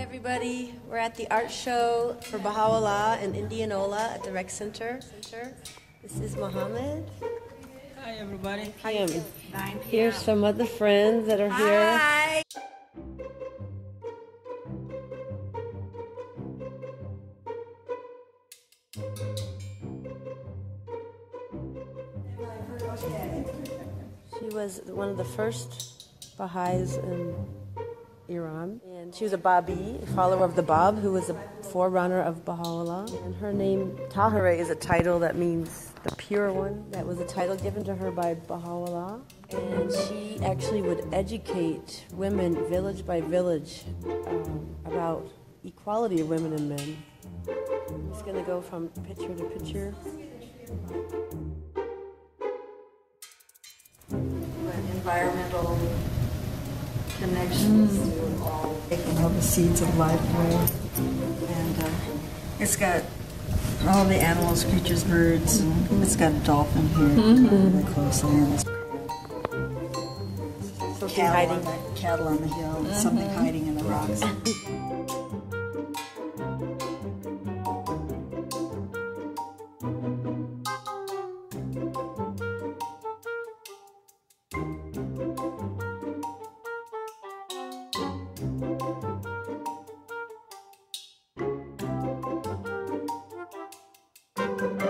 Hi, everybody. We're at the art show for Baha'u'llah in Indianola at the Rec Center. This is Mohammed. Hi, everybody. Hi, um, here's some of the friends that are here. Hi. She was one of the first Baha'is in Iran. And she was a Babi, a follower of the Bab, who was a forerunner of Baha'u'llah. And her name, Tahira, is a title that means the pure one. That was a title given to her by Baha'u'llah. And she actually would educate women, village by village, um, about equality of women and men. I'm just going to go from picture to picture. Environmental connections mm. to all taking all the seeds of life away. And uh, it's got all the animals, creatures, birds. And it's got a dolphin here, mm -hmm. really close in. Cattle, hiding. On the, cattle on the hill, mm -hmm. something hiding in the rocks. thank you.